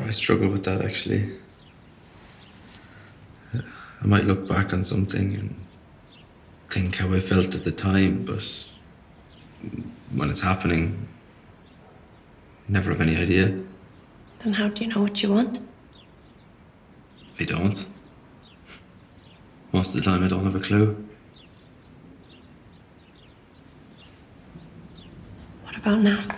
I struggle with that actually. I might look back on something and think how I felt at the time, but when it's happening, never have any idea. Then how do you know what you want? I don't. Most of the time, I don't have a clue. What about now?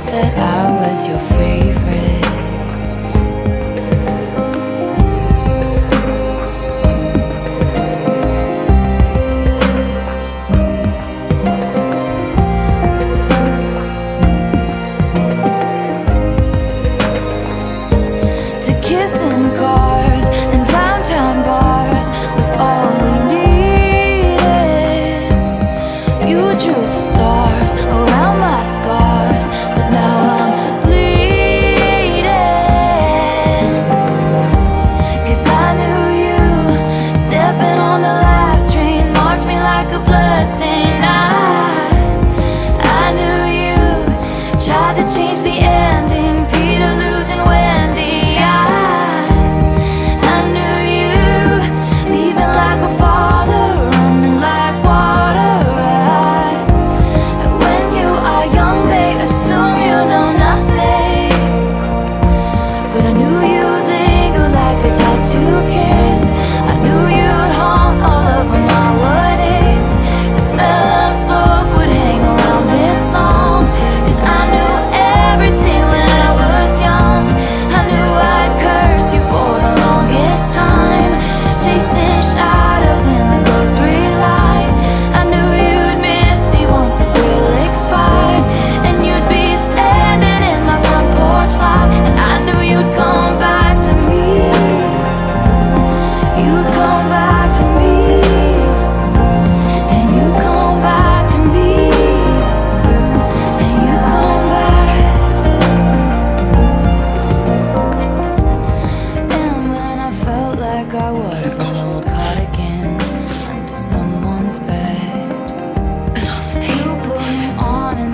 said I was your favorite.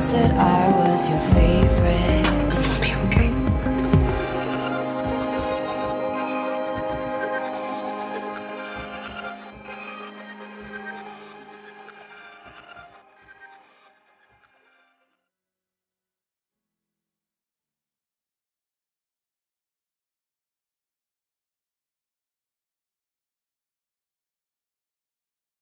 said I was your favorite.